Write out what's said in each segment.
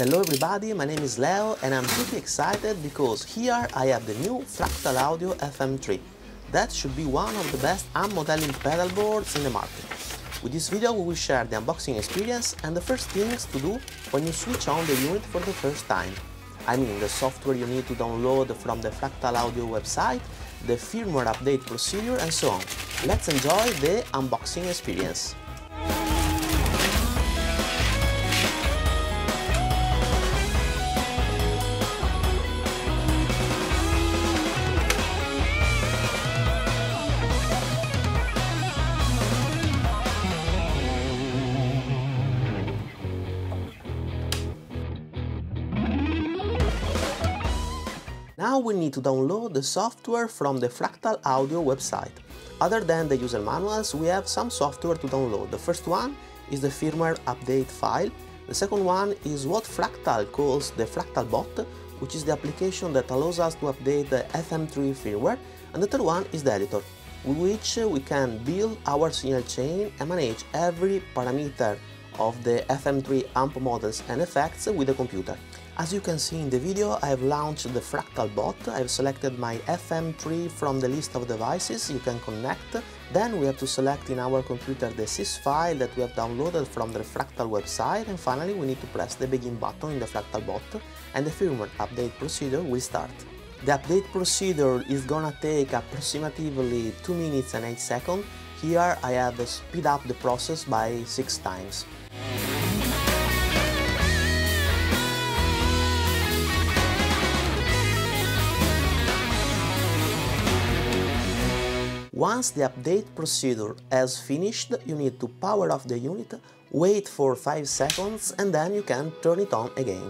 Hello everybody, my name is Leo and I'm pretty excited because here I have the new Fractal Audio FM3. That should be one of the best amp modeling pedal boards in the market. With this video we will share the unboxing experience and the first things to do when you switch on the unit for the first time. I mean the software you need to download from the Fractal Audio website, the firmware update procedure and so on. Let's enjoy the unboxing experience. Now we need to download the software from the Fractal Audio website. Other than the user manuals, we have some software to download. The first one is the firmware update file. The second one is what Fractal calls the Fractal Bot, which is the application that allows us to update the FM3 firmware. And the third one is the editor, with which we can build our signal chain and manage every parameter of the FM3 amp models and effects with the computer. As you can see in the video, I have launched the Fractal bot, I have selected my FM3 from the list of devices you can connect, then we have to select in our computer the sys file that we have downloaded from the Fractal website and finally we need to press the begin button in the Fractal bot and the firmware update procedure will start. The update procedure is gonna take approximately 2 minutes and 8 seconds. Here I have speed up the process by 6 times. Once the update procedure has finished, you need to power off the unit, wait for 5 seconds and then you can turn it on again.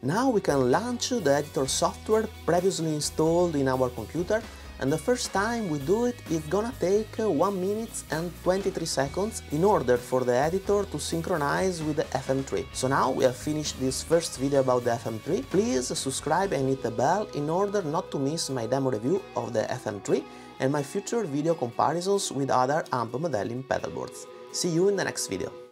Now we can launch the editor software previously installed in our computer and the first time we do it it's gonna take uh, 1 minute and 23 seconds in order for the editor to synchronize with the FM3. So now we have finished this first video about the FM3. Please subscribe and hit the bell in order not to miss my demo review of the FM3 and my future video comparisons with other amp modeling pedalboards. See you in the next video.